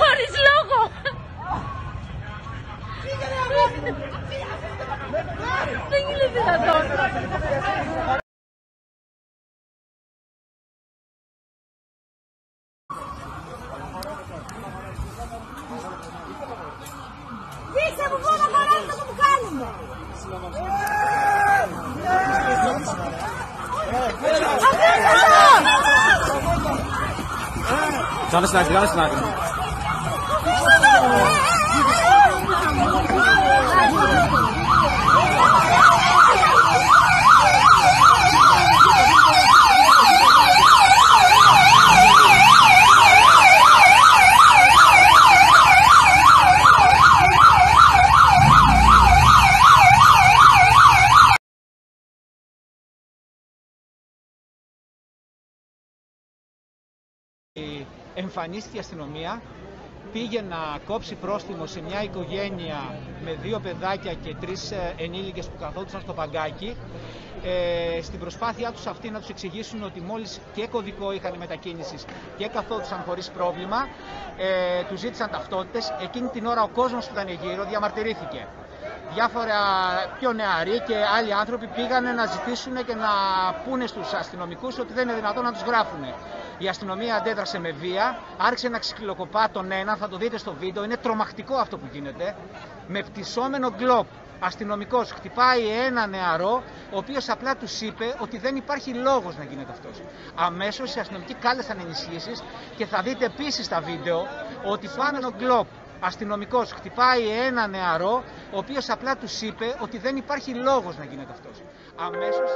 Χωρίς λόγο. Δεν είναι δυνατόν. Canı sınarsın, canı sınarsın. Εμφανίστηκε η αστυνομία, πήγε να κόψει πρόστιμο σε μια οικογένεια με δύο παιδάκια και τρεις ε, ενήλικες που καθόντουσαν στο παγκάκι. Ε, στην προσπάθειά τους αυτή να τους εξηγήσουν ότι μόλις και κωδικό είχαν μετακίνησης και καθόντουσαν χωρίς πρόβλημα, ε, τους ζήτησαν ταυτότητες. Εκείνη την ώρα ο κόσμος που ήταν γύρω διαμαρτυρήθηκε διάφορα πιο νεαροί και άλλοι άνθρωποι πήγανε να ζητήσουν και να πούνε στους αστυνομικούς ότι δεν είναι δυνατόν να τους γράφουν. Η αστυνομία αντέδρασε με βία, άρχισε να ξυλοκοπά τον ένα, θα το δείτε στο βίντεο, είναι τρομακτικό αυτό που γίνεται. Με πτυσσόμενο γκλόπ, αστυνομικός χτυπάει ένα νεαρό, ο οποίος απλά τους είπε ότι δεν υπάρχει λόγος να γίνεται αυτός. Αμέσως οι αστυνομικοί κάλεσαν ενισχύσεις και θα δείτε επίσης στα βίντεο ότι πάνω γκλόπ αστυνομικός χτυπάει ένα νεαρό, ο οποίος απλά τους είπε ότι δεν υπάρχει λόγος να γίνεται αυτός. Αμέσως.